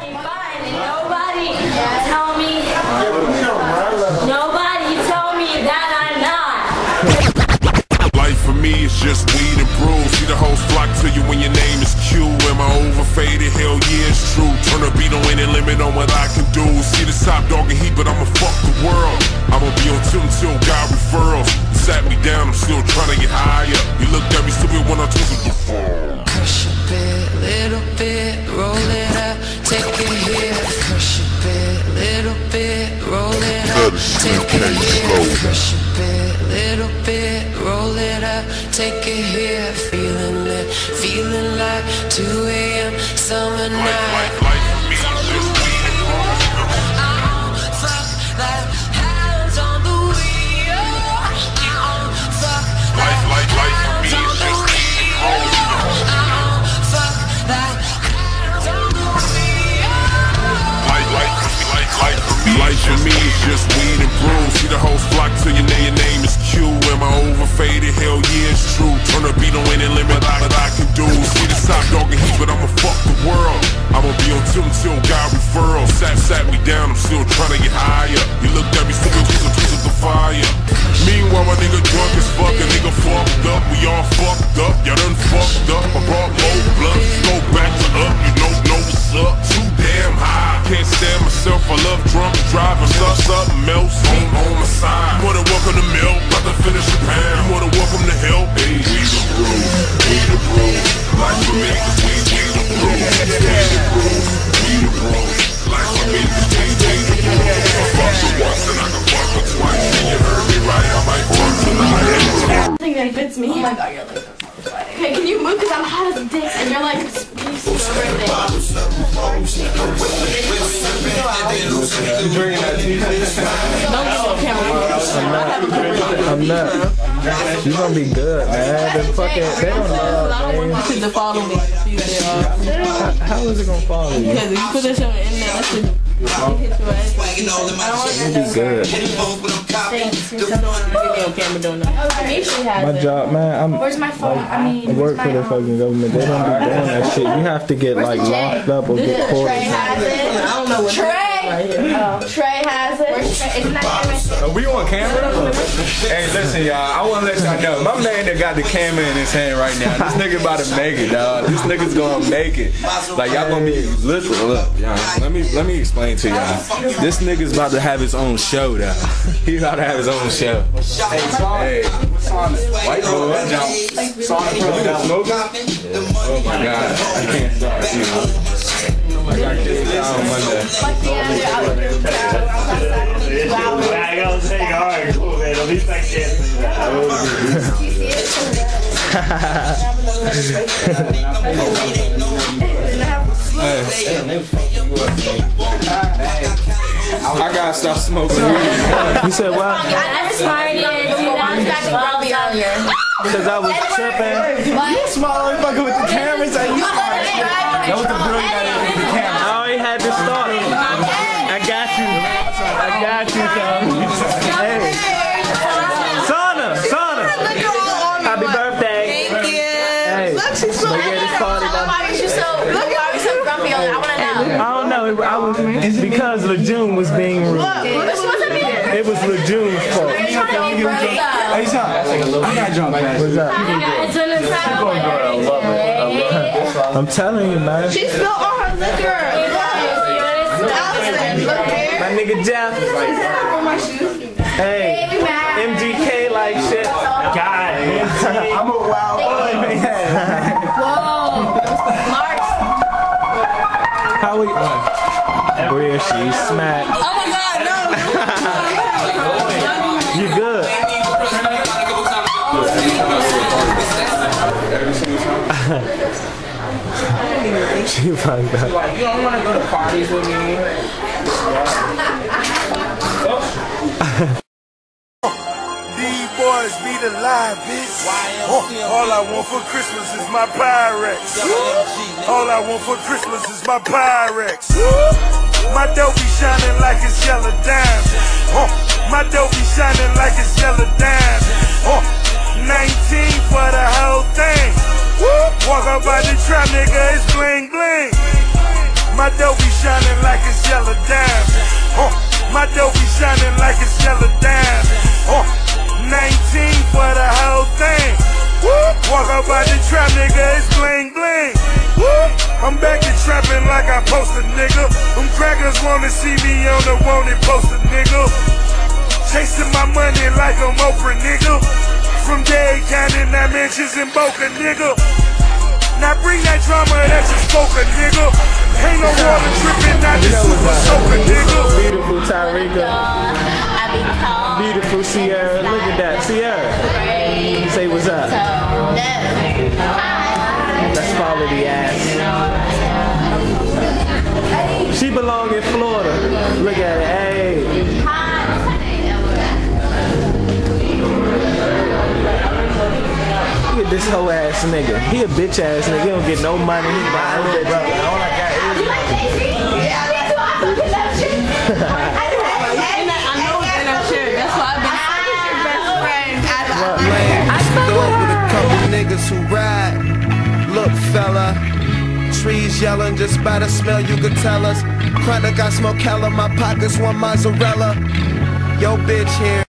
me, nobody tell me that I'm not. Life for me is just weed and brew. See the whole flock to you when your name is Q. Am I overfaded? Hell yeah, it's true. Turn a beat on any limit on what I can do. See the top dog and heat, but I'ma fuck the world. I'ma be on tilt until God referrals. You sat me down, I'm still trying to get higher. You looked at me stupid when I took it to fall. Crush a bit, little bit, roll it up, take it here. Crush a bit, little bit, roll it up, take it here. Crush a bit, little bit, roll it up, take it here. Feeling lit, feeling like 2 a.m. summer night. Turn a beat on any limit I, that I can do. See the top dog and heat, but I'ma fuck the world. I'ma be on tilt until God referrals. Sat, sat me down, I'm still trying to get higher. Myself. I love drunk driving, up, something else on, on my side. You wanna welcome the milk, about to finish the pound. You wanna welcome the help, hey, we the brew, we the brew. Life for me, we, we the brew, we the brew, we the brew. Life for me, cause we, we the brew. I fucked her once and I can fuck her twice. And you heard me right, I might fuck tonight. I think that fits me. Oh my god, you're like. Okay, can you move? Because I'm hot as a dick and you're like, I'm not. You're gonna be good, man. The fucking they don't don't man. to follow me. Uh, How, how is it gonna follow you? Because if you put this shit on the internet, that shit. You be good. That. My job, man. I'm. Where's my phone? I mean, I work for the um, fucking government. They don't be doing that shit. You have to get like locked up or get Trey has it. I don't know what Trey. Oh. Trey has It's not Are we on camera? Hey, listen, y'all. I want to let y'all know. My man that got the camera in his hand right now. This nigga about to make it, dog. This nigga's gonna make it. Like y'all gonna be listen. Look, y'all. Let me let me explain to y'all. This nigga's about to have his own show, dog. He about to have his own show. Hey, white boy, Sonic smoking. Oh my god, I can't start. You know. I got this down Monday. I gotta take hard. At least I can't do that. I gotta stop smoking weed. You said what? I never smarted. I was back to Bobby earlier. Because I was tripping. You small fucking with the cameras, and you That was the brilliant idea with the camera. I already had to start. I got you. I got you, son. Hey. Sana, Sana. Happy birthday. Thank you. Hey. Look, she's so Look at this party. Why was you so, why were you so grumpy on it? I want to know. I don't know. It, I was because Lejeune was being rude. But she wasn't being It was Lejeune's fault. trying to be friends though. Hey, son, I got drunk last What's up? It's in the side. I'm telling you, man. She spilled all her liquor. Allison, look here. My nigga Jeff. On my shoes. Hey. MGK like shit. God, I'm a wild boy, man. Whoa. Mark. How we? Bria, she smacked. Oh my god, she fucked up. Like, you don't want to go to parties with me. These boys be the live, bitch. Oh, all I want for Christmas is my Pyrex. All I want for Christmas is my Pyrex. My dope be shining like it's yellow diamonds. Oh, my dope be shining like it's yellow diamonds. Oh, 19 for the whole thing. Walk up by the trap, nigga, it's bling bling. My dough be shining like it's yellow. Uh, my dough be shining like it's yellow. Uh, 19 for the whole thing. Walk up by the trap, nigga, it's bling bling. I'm back to trapping like I posted, nigga. Them crackers wanna see me on the wanted poster, nigga. Chasing my money like I'm Oprah, nigga. From Dade County, that mansions in Boca, nigga. Now bring that drama that you spoke, a nigga. Ain't no water dripping, not this super soaker, nigga. Beautiful Tyreeka. I be cold. Beautiful Sierra. Look at that. Sierra. Say what's up. Let's follow ass. She belong in Florida. Look at it. Hey. This hoe ass nigga. He a bitch ass nigga. He don't get no money. He not no brother. All I got is I know it's in a shirt. That's why I've been sucking your best friend. Those with a couple niggas who ride. Look, fella. Trees yelling just by the smell, you could tell us. Chronic, I smoke hella, my pockets want mozzarella. Yo, bitch here.